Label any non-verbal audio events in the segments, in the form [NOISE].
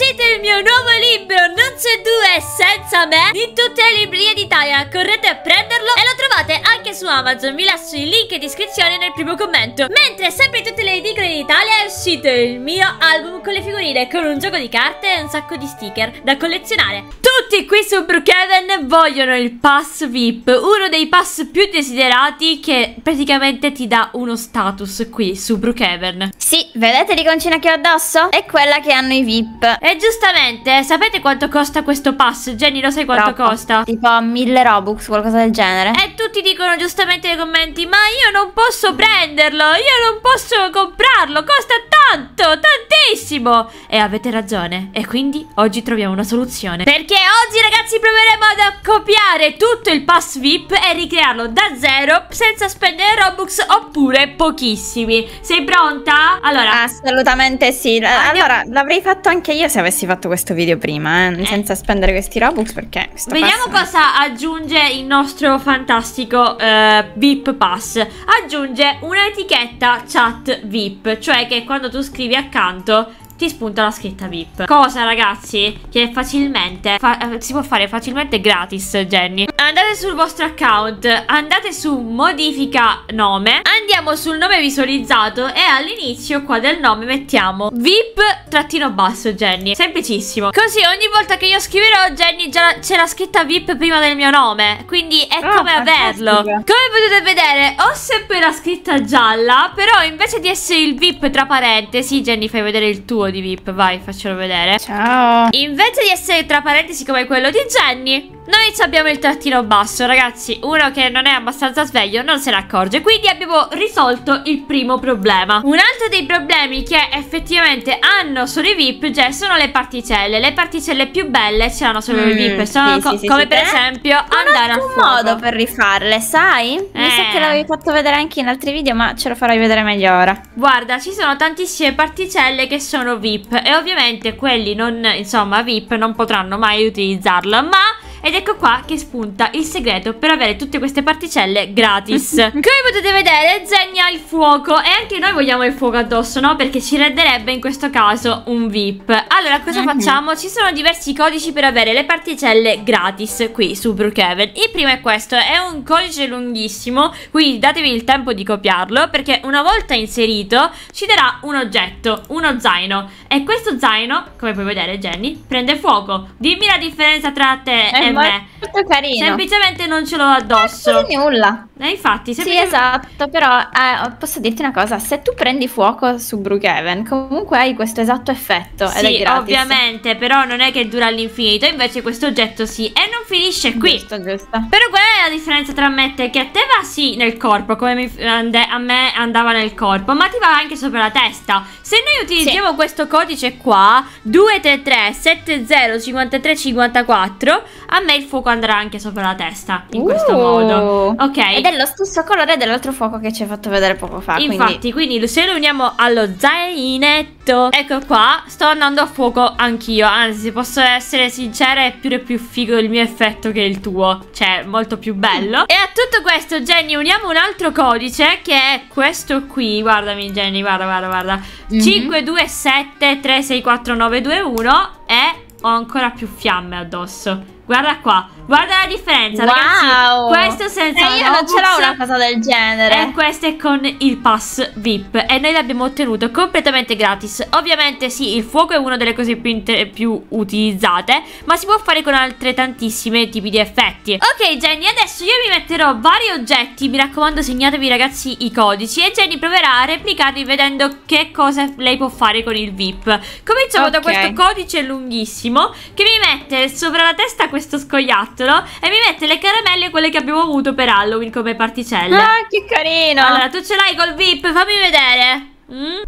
uscito il mio nuovo libro Non c'è due senza me in tutte le librerie d'Italia. Correte a prenderlo e lo trovate anche su Amazon. Vi lascio il link in descrizione nel primo commento. Mentre sempre in tutte le edicole d'Italia è uscito il mio album con le figurine con un gioco di carte e un sacco di sticker da collezionare. Tutti qui su Brookhaven vogliono il pass VIP uno dei pass più desiderati che praticamente ti dà uno status qui su Brookhaven. Sì, vedete l'iconcina che ho addosso? È quella che hanno i VIP. e giustamente sapete quanto costa questo pass? Jenny lo sai quanto Troppo. costa? Tipo 1000 Robux, qualcosa del genere. E tutti dicono giustamente nei commenti Ma io non posso prenderlo Io non posso comprarlo Costa tanto, tantissimo E avete ragione E quindi oggi troviamo una soluzione Perché oggi ragazzi proveremo ad accoppiare tutto il pass VIP E ricrearlo da zero Senza spendere Robux oppure pochissimi Sei pronta? Allora Assolutamente sì. Andiamo- Allora, l'avrei fatto anche io se avessi fatto questo video prima, eh, senza spendere questi Robux perché questo Vediamo pass- cosa aggiunge il nostro fantastico eh, VIP Pass. Aggiunge un'etichetta chat VIP, cioè che quando tu scrivi accanto ti spunta la scritta VIP. Cosa ragazzi? Che facilmente fa- eh, si può fare facilmente gratis, Jenny. Andate sul vostro account, andate su modifica nome, andiamo sul nome visualizzato e all'inizio qua del nome mettiamo VIP trattino basso, Jenny. Semplicissimo. Così ogni volta che io scriverò Jenny già c'è la scritta VIP prima del mio nome, quindi è Ah, come averlo. Come potete vedere, ho sempre la scritta gialla, però invece di essere il VIP tra parentesi, Jenny fai vedere il tuo di VIP, vai, faccelo vedere. Ciao. Invece di essere tra parentesi come quello di Jenny, noi abbiamo il trattino basso, ragazzi. Uno che non è abbastanza sveglio non se ne accorge. Quindi abbiamo risolto il primo problema. Un altro dei problemi che effettivamente hanno solo i VIP, cioè, sono le particelle. Le particelle più belle ce l'hanno solo i Mm, VIP. Sono sì, co- sì, come sì. per Eh, esempio Non andare a un fuoco. modo per rifarle, sai? Mi Eh. sa che l'avevi fatto vedere anche in altri video, ma ce lo farai vedere meglio ora. Guarda, ci sono tantissime particelle che sono VIP e ovviamente quelli non, insomma, VIP non potranno mai utilizzarlo, ma ed ecco qua che spunta il segreto per avere tutte queste particelle gratis. [LAUGHS] Come potete vedere, Zenny ha il fuoco e anche noi vogliamo il fuoco addosso, no? Perché ci renderebbe in questo caso un VIP. Allora, cosa Mhm. facciamo? Ci sono diversi codici per avere le particelle gratis qui su Brookhaven. Il primo è questo, è un codice lunghissimo, quindi datevi il tempo di copiarlo perché una volta inserito ci darà un oggetto, uno zaino. E questo zaino, come puoi vedere Jenny, prende fuoco. Dimmi la differenza tra te E me. molto carino. Semplicemente non ce l'ho addosso. Non nulla. Eh, infatti, Sì, semplicemente... esatto, però eh, posso dirti una cosa, se tu prendi fuoco su Brookhaven, comunque hai questo esatto effetto ed è Sì, gratis. ovviamente, però non è che dura all'infinito, invece questo oggetto sì, e non finisce qui. Giusto, giusto. Però qual è la differenza tra me e te? Che a te va sì nel corpo, come mi- a me andava nel corpo, ma ti va anche sopra la testa. Se noi utilizziamo questo codice qua, 233 70 53 54, a me il fuoco andrà anche sopra la testa, in questo Uh, modo. Ok. Ed è lo stesso colore dell'altro fuoco che ci hai fatto vedere poco fa. Infatti, quindi se lo uniamo allo zainetto, ecco qua, sto andando a fuoco anch'io. Anzi, se posso essere sincera, è più e più figo il mio effetto che il tuo. Cioè, molto più bello. E a tutto questo, Jenny, uniamo un altro codice che è questo qui. Guardami, Jenny, guarda, guarda, guarda. Mhm. 527 364921 e ho ancora più fiamme addosso. Guarda qua, guarda la differenza, Wow! ragazzi. Questo senza E io non ce l'ho una cosa del genere. e questo è con il pass VIP e noi l'abbiamo ottenuto completamente gratis. Ovviamente sì, il fuoco è una delle cose più, più utilizzate, ma si può fare con altre tantissime tipi di effetti. Ok Jenny, adesso io vi metterò vari oggetti, mi raccomando segnatevi ragazzi i codici e Jenny proverà a replicarli vedendo che cosa lei può fare con il VIP. Cominciamo da Ok. questo codice lunghissimo che mi mette sopra la testa questo scoiattolo e mi mette le caramelle quelle che abbiamo avuto per Halloween come particelle. Ah, che carino. Allora, tu ce l'hai col VIP, fammi vedere. Mm?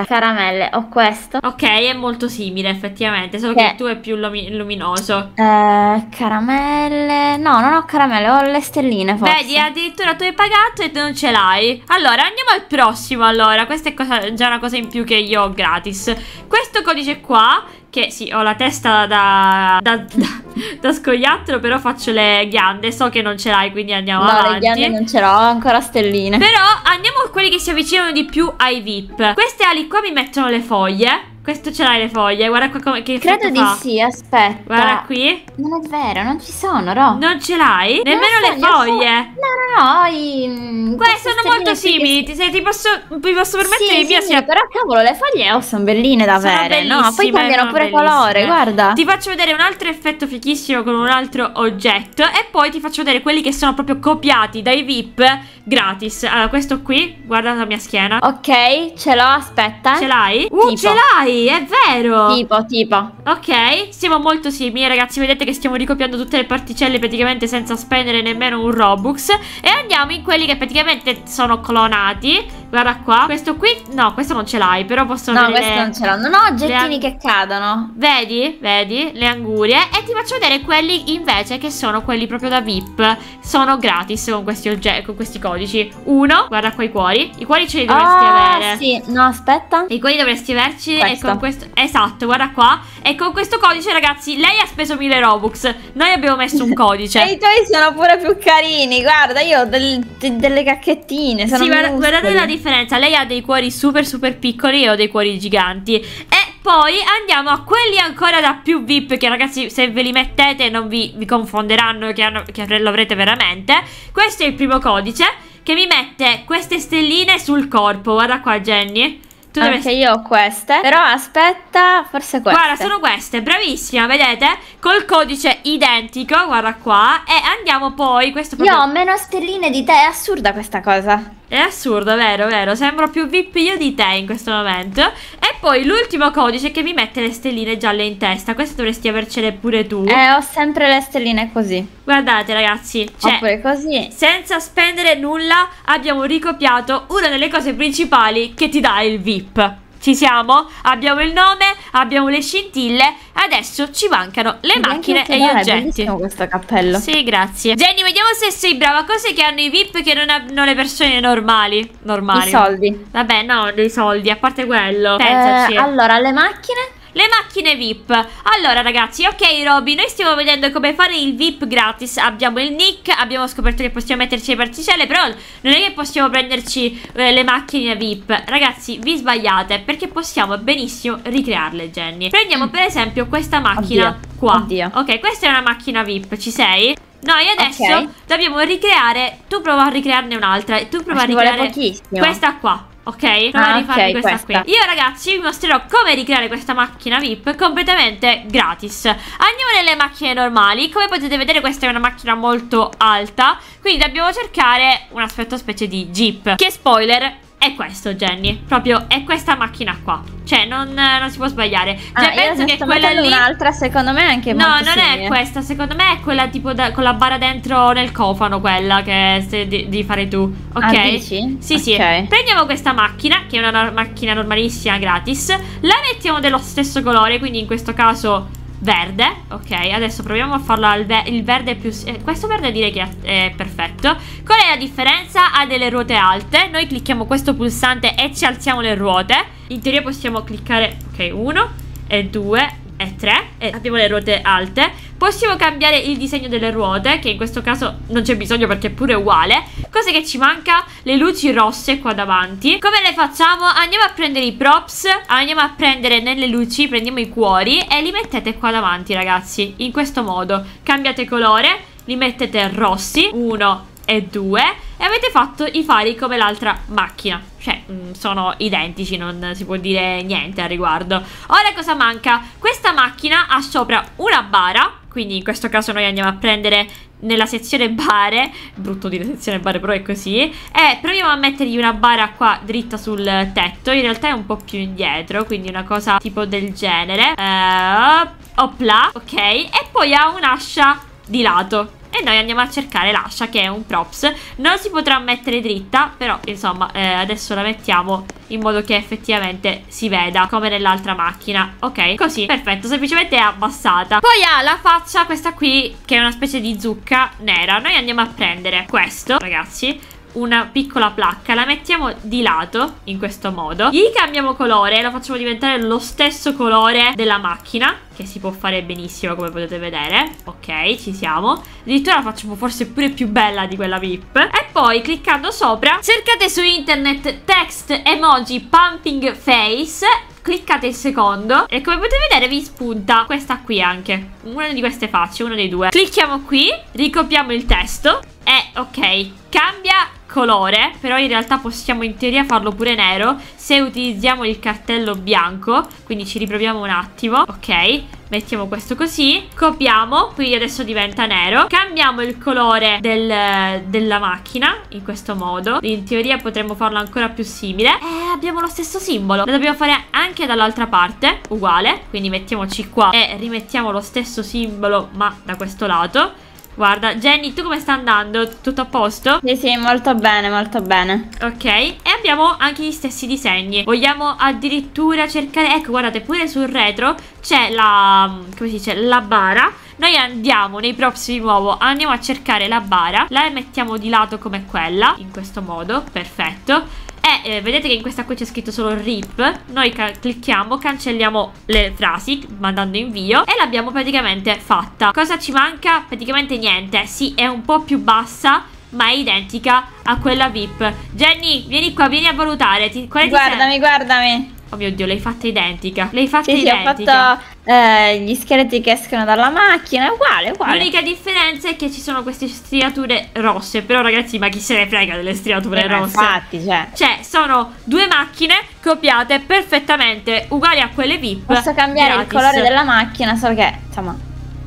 Eh, caramelle, ho questo. Ok, è molto simile effettivamente, solo Che- che tuo è più lumi- luminoso. Eh, caramelle. No, non ho caramelle, ho le stelline forse. Vedi, addirittura tu hai pagato e tu non ce l'hai. Allora, andiamo al prossimo allora. Questa è cosa- già una cosa in più che io ho gratis. Questo codice qua, che sì, ho la testa da, da, da- da scoiattolo, però faccio le ghiande. So che non ce l'hai, quindi andiamo No, avanti. le ghiande non ce l'ho, ho ancora stelline. Però andiamo a quelli che si avvicinano di più ai VIP. Queste ali qua mi mettono le foglie. Questo ce l'hai le foglie, guarda qua come, che Credo di fa. sì, aspetta. Guarda qui. Non è vero, non ci sono, Ro. Non ce l'hai? Nemmeno so, le foglie. No, no, no, i... mm, Guarda, queste sono molto che- simili. Ti, se ti posso, mi posso permettere Sì, di mia sì, sia però cavolo, le foglie oh, sono belline da avere, no? Poi cambiano pure bellissime. colore, guarda. Ti faccio vedere un altro effetto fichissimo con un altro oggetto e poi ti faccio vedere quelli che sono proprio copiati dai VIP gratis. Allora, questo qui, guarda la mia schiena. Ok, ce l'ho, aspetta. Ce l'hai? Uh, Tipo. ce l'hai, è vero. Tipo, tipo. Ok, siamo molto simili ragazzi, vedete che stiamo ricopiando tutte le particelle praticamente senza spendere nemmeno un Robux E andiamo in quelli che praticamente sono clonati Guarda qua, questo qui, no questo non ce l'hai, però posso No, questo non ce l'ho. Non ho oggettini le- che cadono. Vedi, vedi, le angurie E ti faccio vedere quelli invece che sono quelli proprio da VIP Sono gratis con questi oggetti, con questi codici Uno, guarda qua i cuori, i cuori ce li dovresti Ah, avere sì. No, aspetta. i quali dovresti averci Questo. e con questo Esatto, guarda qua E con questo codice ragazzi Lei ha speso 1000 Robux Noi abbiamo messo un codice [LAUGHS] E i tuoi sono pure più carini. Guarda, io ho del- de- delle cacchettine. Sono Sì, guarda- guardate la differenza Lei ha dei cuori super super piccoli Io ho dei cuori giganti E poi andiamo a quelli ancora da più VIP Che ragazzi se ve li mettete non vi, vi confonderanno che, hanno- che lo avrete veramente Questo è il primo codice Che mi mette queste stelline sul corpo Guarda qua Jenny Tu Anche dovresti io ho queste. Però aspetta, forse queste. Guarda, sono queste, bravissima, vedete? Col codice identico, guarda qua E andiamo poi, questo Io proprio ho meno stelline di te. È assurda questa cosa. È assurdo, vero, vero. Sembro più VIP io di te in questo momento. E poi l'ultimo codice che mi mette le stelline gialle in testa. Queste dovresti avercele pure tu. Eh, ho sempre le stelline così. Guardate ragazzi, cioè Oppure così. senza spendere nulla abbiamo ricopiato una delle cose principali che ti dà il VIP ci siamo? Abbiamo il nome, abbiamo le scintille, adesso ci mancano le Anche macchine e gli è oggetti. bellissimo questo cappello. Sì, grazie. Jenny, vediamo se sei brava. Cose che hanno i VIP che non hanno le persone normali. Normali. I soldi. Vabbè, no, dei soldi, a parte quello. Eh, Pensaci. allora, le macchine? Le macchine VIP. Allora, ragazzi, ok, Roby, noi stiamo vedendo come fare il VIP gratis. Abbiamo il nick, abbiamo scoperto che possiamo metterci le particelle, però non è che possiamo prenderci eh, le macchine VIP. Ragazzi, vi sbagliate, perché possiamo benissimo ricrearle, Jenny. Prendiamo per esempio questa macchina Oddio, qua. oddio. Ok, questa è una macchina VIP, ci sei? Noi adesso Ok. dobbiamo ricreare. Tu prova a ricrearne un'altra. E tu prova a ci vuole ricreare questa qua. Ok? Prova Ah, a rifarmi ok, questa, questa. qui. Io, ragazzi, vi mostrerò come ricreare questa macchina VIP completamente gratis. Andiamo nelle macchine normali. Come potete vedere, questa è una macchina molto alta. Quindi dobbiamo cercare un aspetto specie di Jeep. Che spoiler. È questo, Jenny. Proprio è questa macchina qua. Cioè, non, non si può sbagliare. Ah, Cioè, io penso che quella lì. un'altra, secondo me, anche No, non è simile. questa, secondo me è quella tipo da- con la bara dentro nel cofano, quella che se- di, di fare tu, ok? Ah, dici? Sì, sì. Ok. Prendiamo questa macchina, che è una no- macchina normalissima gratis, la mettiamo dello stesso colore, quindi in questo caso verde, ok? Adesso proviamo a farla al ve- il verde più... eh, questo verde direi che è, è perfetto. Qual è la differenza? Ha delle ruote alte, noi clicchiamo questo pulsante e ci alziamo le ruote. In teoria possiamo cliccare, ok, uno e due e 3 e abbiamo le ruote alte. Possiamo cambiare il disegno delle ruote, che in questo caso non c'è bisogno perché è pure uguale. Cosa che ci manca? Le luci rosse qua davanti. Come le facciamo? Andiamo a prendere i props, andiamo a prendere nelle luci, prendiamo i cuori e li mettete qua davanti, ragazzi. In questo modo. Cambiate colore, li mettete rossi, uno e due e avete fatto i fari come l'altra macchina. Cioè, mm, sono identici, non si può dire niente al riguardo. Ora cosa manca? Questa macchina ha sopra una bara, quindi in questo caso noi andiamo a prendere nella sezione bare, brutto dire sezione bare però è così, e proviamo a mettergli una bara qua dritta sul tetto, in realtà è un po' più indietro, quindi una cosa tipo del genere. Eh, opla, ok, e poi ha un'ascia di lato. E noi andiamo a cercare l'ascia che è un props. Non si potrà mettere dritta Però insomma eh, adesso la mettiamo In modo che effettivamente si veda Come nell'altra macchina Ok? Così perfetto semplicemente è abbassata. Poi ha la faccia questa qui Che è una specie di zucca nera. Noi andiamo a prendere questo ragazzi una piccola placca, la mettiamo di lato in questo modo, gli cambiamo colore, la facciamo diventare lo stesso colore della macchina, che si può fare benissimo come potete vedere, ok, ci siamo, addirittura la facciamo forse pure più bella di quella VIP, e poi cliccando sopra, cercate su internet text emoji pumping face, cliccate il secondo e come potete vedere vi spunta questa qui anche. Una di queste facce, uno dei due. Clicchiamo qui, ricopiamo il testo e ok, cambia colore, però in realtà possiamo in teoria farlo pure nero. Se utilizziamo il cartello bianco, quindi ci riproviamo un attimo, ok, mettiamo questo così, copiamo, quindi adesso diventa nero, cambiamo il colore del, della macchina in questo modo, in teoria potremmo farlo ancora più simile. E abbiamo lo stesso simbolo, lo dobbiamo fare anche dall'altra parte, uguale, quindi mettiamoci qua e rimettiamo lo stesso simbolo ma da questo lato Guarda, Jenny, tu come sta andando? Tutto a posto? Sì, sì, molto bene, molto bene. Ok, e abbiamo anche gli stessi disegni. Vogliamo addirittura cercare... Ecco, guardate, pure sul retro c'è la... come si dice? La bara. Noi andiamo nei props di nuovo, andiamo a cercare la bara, la mettiamo di lato come quella, in questo modo, perfetto. E eh, vedete che in questa qui c'è scritto solo RIP. Noi ca clicchiamo, cancelliamo le frasi mandando invio E l'abbiamo praticamente fatta. Cosa ci manca? Praticamente niente. Sì, è un po' più bassa ma è identica a quella VIP Jenny, vieni qua, vieni a valutare. Ti, Guardami, guardami. Oh mio Dio, l'hai fatta identica. L'hai fatta sì, identica. Sì, ho fatto eh, gli scheletri che escono dalla macchina. Uguale, uguale. L'unica differenza è che ci sono queste striature rosse. Però, ragazzi, ma chi se ne frega delle striature eh, rosse? Infatti, cioè. Cioè, sono due macchine copiate perfettamente uguali a quelle VIP. Posso cambiare gratis. il colore della macchina, solo che, insomma.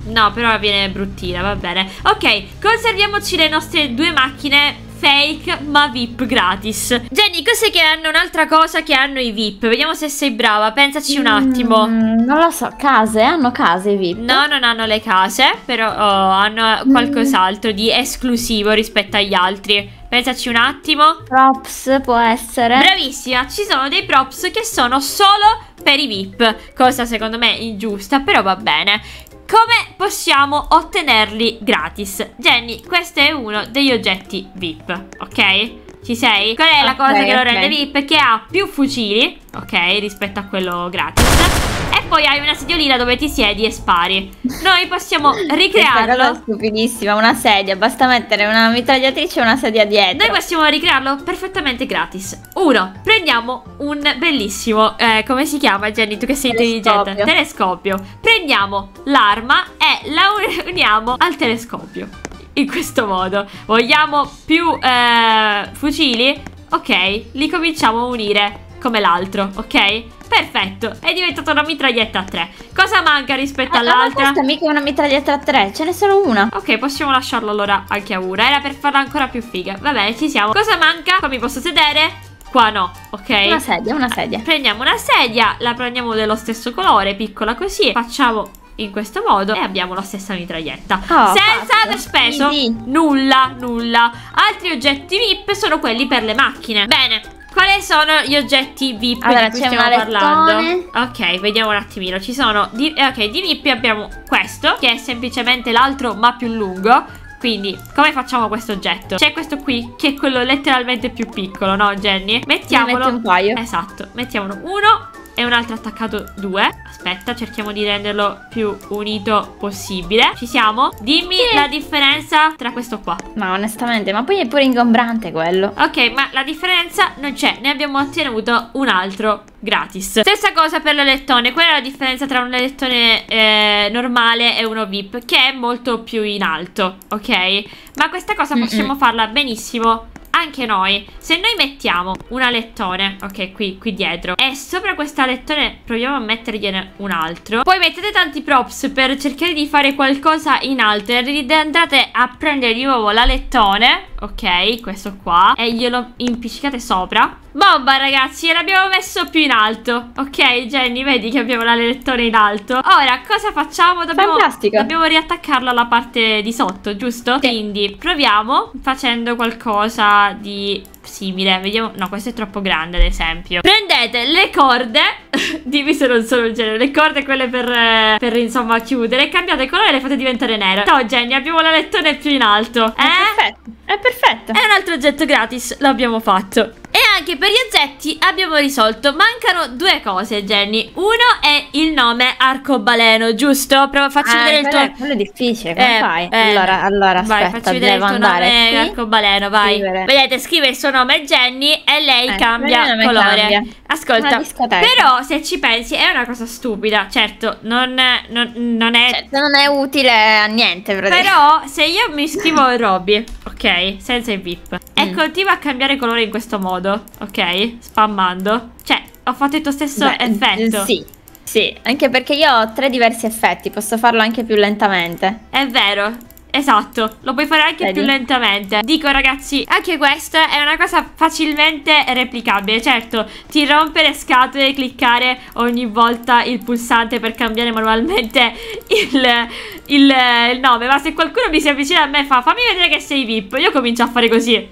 No, però viene bruttina, va bene. Ok, conserviamoci le nostre due macchine fake ma VIP gratis. Jenny cos'è che hanno? Un'altra cosa che hanno i VIP Vediamo se sei brava. Pensaci un attimo. Mm, Non lo so. Case? Hanno case i VIP No non hanno le case Però oh, hanno qualcos'altro di esclusivo rispetto agli altri. Pensaci un attimo. Props può essere. Bravissima Ci sono dei props che sono solo per i VIP Cosa secondo me ingiusta Però va bene come possiamo ottenerli gratis? Jenny, questo è uno degli oggetti VIP, ok? Ci sei? Qual è la cosa che okay. lo rende VIP? Che ha più fucili, ok, rispetto a quello gratis poi hai una sediolina dove ti siedi e spari. Noi possiamo [LAUGHS] ricrearlo. Cosa stupidissima, una sedia. Basta mettere una mitragliatrice e una sedia dietro. Noi possiamo ricrearlo perfettamente gratis. Uno, prendiamo un bellissimo, eh, come si chiama Jenny? Tu che sei telescopio. intelligente. Telescopio. Prendiamo l'arma e la uniamo al telescopio. In questo modo. Vogliamo più eh, fucili? Ok, li cominciamo a unire come l'altro, ok? Perfetto, è diventata una mitraglietta a tre Cosa manca rispetto ah, all'altra? Ma questa mica è una mitraglietta a tre, ce n'è solo una Ok, possiamo lasciarlo allora anche a una Era per farla ancora più figa Vabbè, ci siamo Cosa manca? Qua mi posso sedere? Qua no, ok? Una sedia, una sedia Prendiamo una sedia, la prendiamo dello stesso colore, piccola così Facciamo in questo modo e abbiamo la stessa mitraglietta oh, senza fatto. aver speso Easy. nulla nulla altri oggetti VIP sono quelli per le macchine bene quali sono gli oggetti VIP allora, di cui stiamo parlando? Ok, vediamo un attimino. Ci sono di, eh, ok, di VIP abbiamo questo, che è semplicemente l'altro ma più lungo. Quindi, come facciamo questo oggetto? C'è questo qui, che è quello letteralmente più piccolo, no Jenny? Mettiamolo. Ne un paio. Esatto, mettiamolo uno e un altro attaccato 2 Aspetta, cerchiamo di renderlo più unito possibile Ci siamo? Dimmi sì. la differenza tra questo qua Ma onestamente, ma poi è pure ingombrante quello Ok, ma la differenza non c'è Ne abbiamo ottenuto un altro gratis Stessa cosa per l'elettone Qual è la differenza tra un elettone eh, normale e uno VIP? Che è molto più in alto, ok? Ma questa cosa possiamo mm -mm. farla benissimo anche noi. Se noi mettiamo una lettone Ok qui, qui dietro E sopra questa lettone proviamo a mettergliene un altro Poi mettete tanti props per cercare di fare qualcosa in alto E andate a prendere di nuovo la lettone Ok, questo qua. E glielo impiccicate sopra. Bomba ragazzi, e l'abbiamo messo più in alto. Ok Jenny, vedi che abbiamo la lettore in alto. Ora, cosa facciamo? Dobbiamo, Fantastico Dobbiamo riattaccarlo alla parte di sotto, giusto? Sì. Quindi proviamo facendo qualcosa di simile. Vediamo, no questo è troppo grande ad esempio. Prendete le corde. [LAUGHS] Dimmi se non sono il genere. Le corde quelle per, per insomma chiudere. Cambiate colore e le fate diventare nere Ciao Jenny abbiamo la lettone più in alto. Eh? Perfetto È perfetto. È un altro oggetto gratis L'abbiamo fatto Anche per gli oggetti abbiamo risolto. Mancano due cose, Jenny. Uno è il nome arcobaleno, giusto? Prova, facci Ah, vedere il tuo. quello, è- quello è difficile, come Eh, fai? eh, allora, allora, vai, aspetta, devo andare nome qui. arcobaleno, vai. Scrivere. Vedete, scrive il suo nome Jenny e lei Eh, cambia colore. cambia. Ascolta, però se ci pensi è una cosa stupida. Certo, non, non- non è Certo, non è utile a niente. Però se io mi iscrivo in Robby, ok, senza il VIP, e Mm. continuo a cambiare colore in questo modo, ok, spammando, cioè ho fatto il tuo stesso Beh, effetto. Sì, sì, anche perché io ho tre diversi effetti, posso farlo anche più lentamente. È vero. Esatto, lo puoi fare anche Vedi? più lentamente. Dico ragazzi, anche questa è una cosa facilmente replicabile. Certo, ti rompe le scatole cliccare ogni volta il pulsante per cambiare manualmente il, il, il nome. Ma se qualcuno mi si avvicina a me e fa fammi vedere che sei VIP, io comincio a fare così.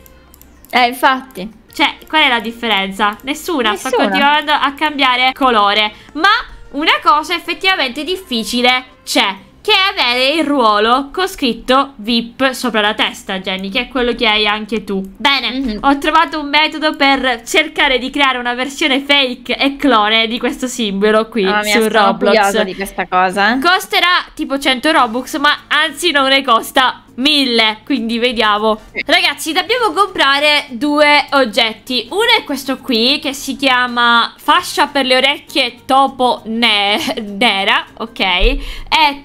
Eh, infatti. Cioè, qual è la differenza? Nessuna, sto Nessuna. continuando a cambiare colore. Ma una cosa effettivamente difficile c'è. Che è avere il ruolo con scritto VIP sopra la testa, Jenny, che è quello che hai anche tu. Bene, Mhm. ho trovato un metodo per cercare di creare una versione fake e clone di questo simbolo qui mia, su sono Roblox. curiosa di questa cosa. Costerà tipo 100 Robux, ma anzi non ne costa 1000. Quindi vediamo. Ragazzi, dobbiamo comprare due oggetti. Uno è questo qui che si chiama fascia per le orecchie topo ne- nera, ok? E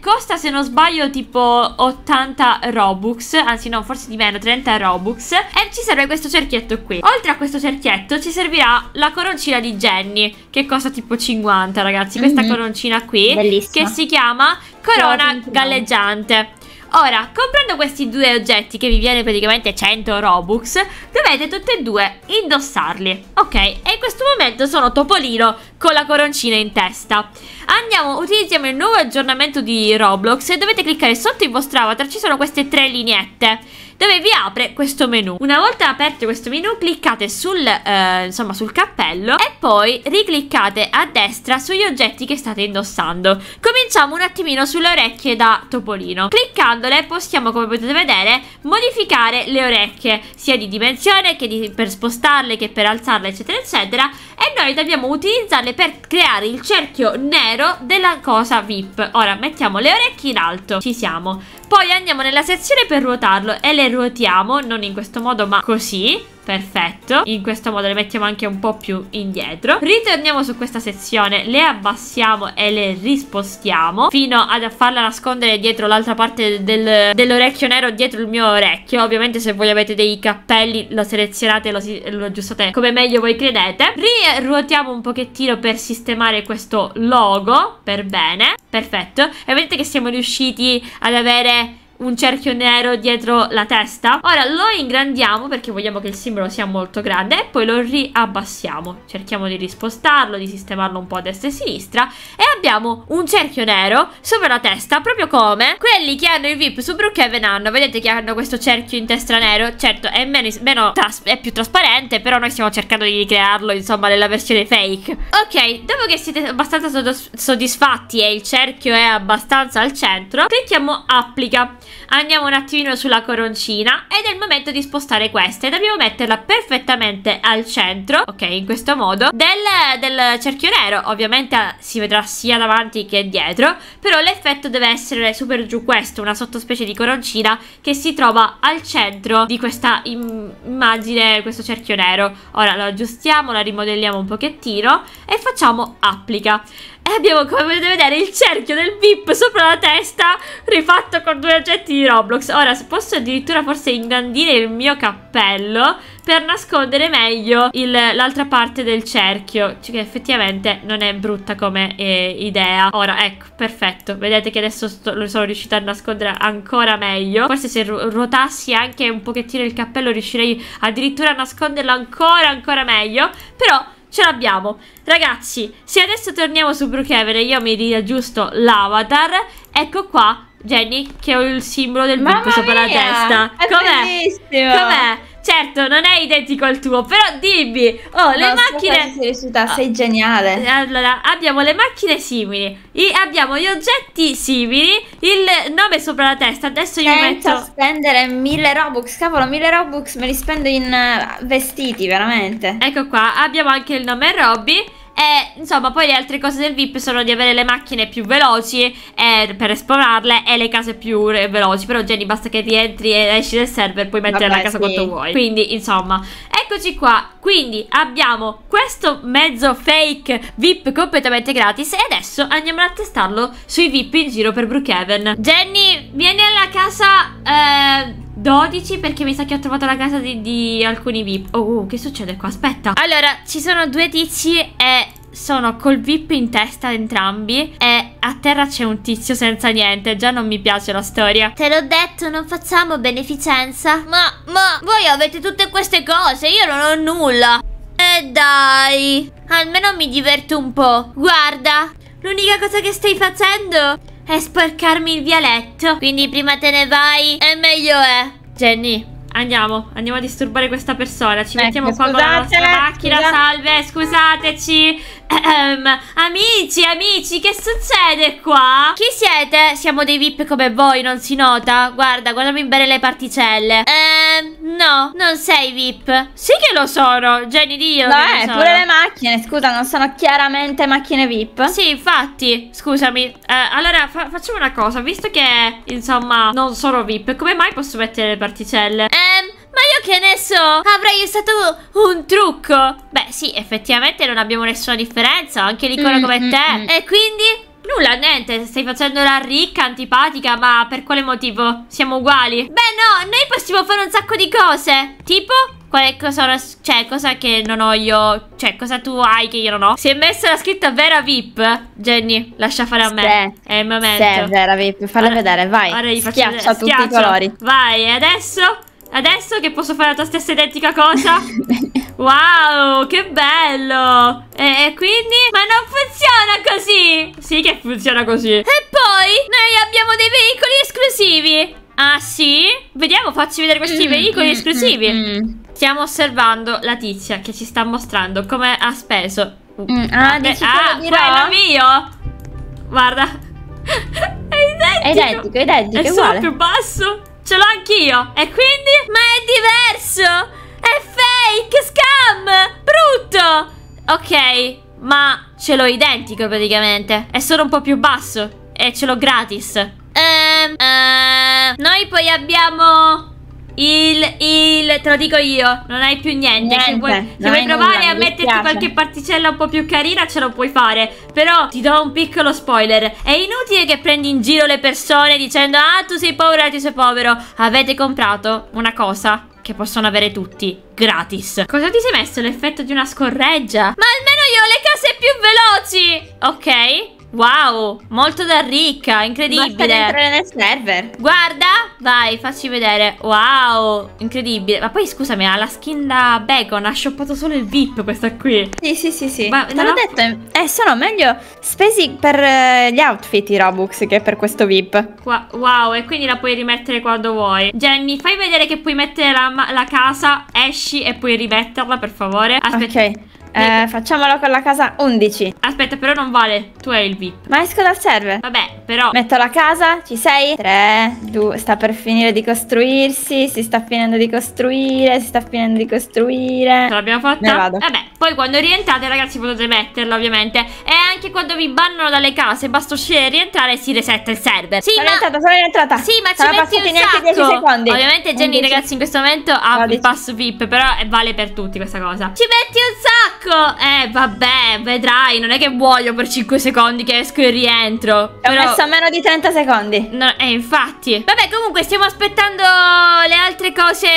costa se non sbaglio tipo 80 Robux, anzi no, forse di meno, 30 Robux. E ci serve questo cerchietto qui. Oltre a questo cerchietto ci servirà la coroncina di Jenny, che costa tipo 50, ragazzi. Questa Mhm. coroncina qui Bellissima. che si chiama Corona galleggiante. Ora, comprando questi due oggetti che vi viene praticamente 100 Robux, dovete tutte e due indossarli, ok? E in questo momento sono Topolino con la coroncina in testa. Andiamo, utilizziamo il nuovo aggiornamento di Roblox e dovete cliccare sotto il vostro avatar, ci sono queste tre lineette dove vi apre questo menu. Una volta aperto questo menu, cliccate sul, eh, insomma, sul cappello e poi ricliccate a destra sugli oggetti che state indossando. Cominciamo un attimino sulle orecchie da topolino. Cliccandole possiamo, come potete vedere, modificare le orecchie, sia di dimensione che di- per spostarle che per alzarle, eccetera, eccetera. E noi dobbiamo utilizzarle per creare il cerchio nero della cosa VIP. Ora mettiamo le orecchie in alto, ci siamo. Poi andiamo nella sezione per ruotarlo e le ruotiamo, non in questo modo ma così. Perfetto, in questo modo le mettiamo anche un po' più indietro. Ritorniamo su questa sezione, le abbassiamo e le rispostiamo Fino ad farla nascondere dietro l'altra parte del- dell'orecchio nero dietro il mio orecchio. Ovviamente se voi avete dei cappelli lo selezionate e lo, lo aggiustate come meglio voi credete. Riruotiamo un pochettino per sistemare questo logo per bene. Perfetto, e vedete che siamo riusciti ad avere un cerchio nero dietro la testa. Ora lo ingrandiamo perché vogliamo che il simbolo sia molto grande e poi lo riabbassiamo. Cerchiamo di rispostarlo, di sistemarlo un po' a destra e a sinistra e abbiamo un cerchio nero sopra la testa, proprio come quelli che hanno il VIP su Brookhaven hanno. Vedete che hanno questo cerchio in testa nero? Certo, è, meno, meno è più trasparente, però noi stiamo cercando di ricrearlo, insomma, nella versione fake. Ok, dopo che siete abbastanza soddisf- soddisfatti e il cerchio è abbastanza al centro, clicchiamo applica. Andiamo un attimino sulla coroncina ed è il momento di spostare questa e dobbiamo metterla perfettamente al centro, ok, in questo modo, del, del cerchio nero. Ovviamente eh, si vedrà sia davanti che dietro, però l'effetto deve essere super giù questo, una sottospecie di coroncina che si trova al centro di questa im- immagine, questo cerchio nero. Ora lo aggiustiamo, la rimodelliamo un pochettino e facciamo applica. E abbiamo, come potete vedere, il cerchio del VIP sopra la testa rifatto con due oggetti di Roblox. Ora, se posso addirittura forse ingrandire il mio cappello per nascondere meglio l'altra parte del cerchio, che effettivamente non è brutta come eh, idea. Ora, ecco, perfetto. Vedete che adesso sto- lo sono riuscita a nascondere ancora meglio. Forse se ru- ruotassi anche un pochettino il cappello riuscirei addirittura a nasconderlo ancora, ancora meglio. Però... Ce l'abbiamo. Ragazzi Se adesso torniamo su Brookhaven E io mi riaggiusto l'avatar. Ecco qua Jenny Che ho il simbolo del VIP sopra la testa. Com'è? Com'è? Certo, non è identico al tuo, però dimmi, oh, le No, macchine... sei riuscita, sei Eh, geniale. Allora, abbiamo le macchine simili, i- abbiamo gli oggetti simili, il nome sopra la testa, adesso io Senza metto... spendere mille Robux, cavolo, mille Robux me li spendo in eh, vestiti, veramente. Ecco qua, abbiamo anche il nome Robby e insomma poi le altre cose del VIP sono di avere le macchine più veloci eh, per esplorarle e le case più eh, veloci. Però Jenny basta che rientri e esci dal server, puoi mettere Vabbè, la casa sì. quanto vuoi. Quindi insomma, eccoci qua. Quindi abbiamo questo mezzo fake VIP completamente gratis e adesso andiamo a testarlo sui VIP in giro per Brookhaven. Jenny, vieni alla casa... Eh, 12 perché mi sa che ho trovato la casa di, di alcuni VIP. Oh, oh, che succede qua? Aspetta. Allora, ci sono due tizi e sono col VIP in testa entrambi e a terra c'è un tizio senza niente. Già non mi piace la storia. Te l'ho detto, non facciamo beneficenza. Ma, ma, voi avete tutte queste cose, io non ho nulla. E dai, almeno mi diverto un po'. Guarda, l'unica cosa che stai facendo è sporcarmi il vialetto. Quindi prima te ne vai e meglio è. Jenny, andiamo, andiamo a disturbare questa persona. Ci Ecco, mettiamo qua con la nostra macchina. scusa. Salve, scusateci. Ehm, amici, amici, che succede qua? Chi siete? Siamo dei VIP come voi, non si nota? Guarda, guardami bene le particelle. Ehm, no, non sei VIP. Sì che lo sono, Jenny, Dio. Beh, sono. pure le macchine, scusa, non sono chiaramente macchine VIP? Sì, infatti, scusami. Eh, allora, fa- facciamo una cosa. Visto che, insomma, non sono VIP, come mai posso mettere le particelle? Ehm, ma io che ne so? Avrei usato un trucco. Beh, sì, effettivamente non abbiamo nessuna differenza. Anche l'icona Mm, come mm, te. mm. E quindi... Nulla, niente, stai facendo la ricca, antipatica, ma per quale motivo? Siamo uguali? Beh no, noi possiamo fare un sacco di cose Tipo? Quale cosa, cioè, cosa che non ho io Cioè, cosa tu hai che io non ho? Si è messa la scritta vera VIP Jenny, lascia fare a me Sì. È il momento Sì, vera VIP, fallo Ora- vedere, vai. Ora gli Schiaccia vedere- tutti i schiaccio. colori. Vai, e adesso? Adesso che posso fare la tua stessa identica cosa? [LAUGHS] Wow, che bello! E, e quindi? Ma non funziona così! Sì che funziona così. E poi noi abbiamo dei veicoli esclusivi. Ah sì? Vediamo, facci vedere questi Mm, veicoli mm, esclusivi. mm, mm. Stiamo osservando la tizia che ci sta mostrando come ha speso. Mm, ah, Eh, dici ah, quello mio! Guarda. [LAUGHS] È identico. È identico, è identico, È è solo uguale. più basso. Ce l'ho anch'io. E quindi? Ma è diverso. È fake, scam, brutto. Ok, ma ce l'ho identico praticamente. È solo un po' più basso. E ce l'ho gratis. Ehm, eh, noi poi abbiamo il, il, te lo dico io, non hai più niente. se Niente, vuoi, se vuoi provare nulla, a metterti dispiace. qualche particella un po' più carina, ce lo puoi fare. Però ti do un piccolo spoiler: è inutile che prendi in giro le persone dicendo Ah, tu sei povero, tu sei povero. Avete comprato una cosa che possono avere tutti gratis. Cosa ti sei messo? L'effetto di una scorreggia? Ma almeno io ho le case più veloci. Ok. Wow, molto da ricca, Basta incredibile. entrare nel server. Guarda, vai, facci vedere. Wow, incredibile. Ma poi scusami, ha la skin da bacon. Ha shoppato solo il VIP questa qui. Sì, sì, sì, sì. Ma Te l'ho ho- detto, eh, sono meglio spesi per eh, gli outfit i Robux che per questo VIP. Qua- wow, e quindi la puoi rimettere quando vuoi. Jenny, fai vedere che puoi mettere la, la casa, esci e puoi rimetterla, per favore. Aspetta, Ok, eh, facciamolo con la casa 11. aspetta, però non vale. Tu hai il VIP. Ma esco dal server. Vabbè, però. Metto la casa, ci sei? 3, 2, sta per finire di costruirsi, si sta finendo di costruire, si sta finendo di costruire. Ce l'abbiamo fatta? Ne vado. Vabbè, poi quando rientrate, ragazzi, potete metterla, ovviamente. E anche quando vi bannano dalle case, basta uscire e rientrare e si resetta il server. Sì, sono ma. rientrata, sono rientrata. Sì, ma ci Sono metti un neanche sacco 10 secondi. Ovviamente Jenny 11. ragazzi in questo momento ha il 12. pass VIP Però vale per tutti questa cosa Ci metti un sacco Eh vabbè vedrai Non è che voglio per 5 secondi che esco e rientro Ho Però messo a meno di 30 secondi. No, eh, infatti. Vabbè, comunque stiamo aspettando le altre cose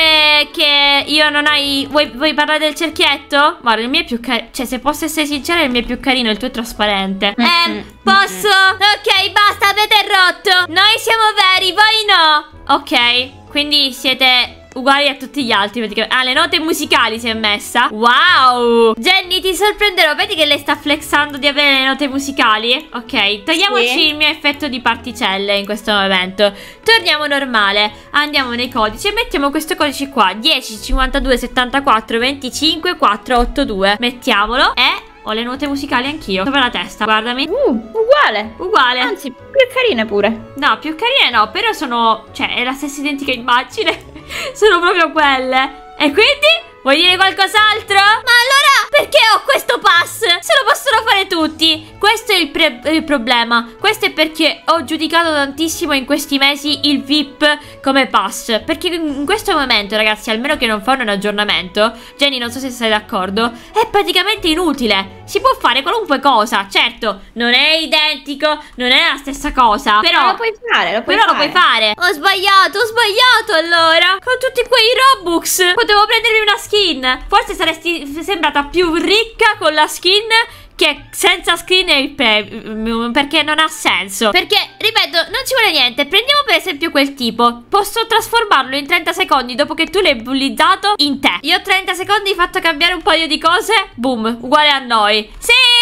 che io non hai. Vuoi, vuoi parlare del cerchietto? Guarda, il mio è più carino. Cioè, se posso essere sincera, il mio è più carino, il tuo è trasparente. Mm, Ehm, mm, posso? Ok, basta, avete rotto. Noi siamo veri, voi no. Ok, quindi siete uguali a tutti gli altri praticamente. Ah, le note musicali si è messa. Wow! Jenny, ti sorprenderò. Vedi che lei sta flexando di avere le note musicali? Ok, togliamoci Sì. il mio effetto di particelle in questo momento. Torniamo normale. Andiamo nei codici e mettiamo questo codice qua. 10, 52, 74, 25, 482. Mettiamolo e... Ho le note musicali anch'io. Sopra la testa, guardami. Uh, uguale. Uguale. Anzi, più carine pure. No, più carine no, però sono... Cioè, è la stessa identica immagine. Sono proprio quelle. E quindi? Vuoi dire qualcos'altro? Ma allora, perché ho questo pass? Se lo possono fare tutti. Questo è il, il problema. Questo è perché ho giudicato tantissimo in questi mesi il VIP come pass. Perché in questo momento, ragazzi, almeno che non fanno un aggiornamento, Jenny, non so se sei d'accordo, è praticamente inutile. Si può fare qualunque cosa. Certo, non è identico, non è la stessa cosa. Però Ma lo puoi fare, lo puoi però fare. lo puoi fare. Ho sbagliato, ho sbagliato allora. Con tutti quei Robux. Potevo prendermi una skin. Forse saresti sembrata più ricca con la skin che senza skin e il premium. Perché non ha senso. Perché, ripeto, non ci vuole niente. Prendiamo per esempio quel tipo. Posso trasformarlo in 30 secondi dopo che tu l'hai bullizzato in te. Io ho 30 secondi fatto cambiare un paio di cose. Boom, uguale a noi. Sì!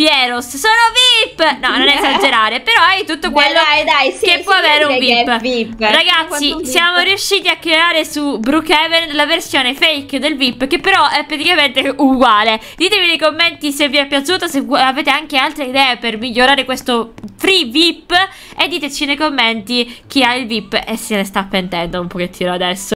Pieros, sono VIP! No, non esagerare, però hai tutto quello dai, dai, sì, che sì, può avere un è VIP. VIP. Ragazzi, siamo VIP. riusciti a creare su Brookhaven la versione fake del VIP, che però è praticamente uguale. Ditemi nei commenti se vi è piaciuto, se avete anche altre idee per migliorare questo free VIP e diteci nei commenti chi ha il VIP e se ne sta pentendo un pochettino adesso.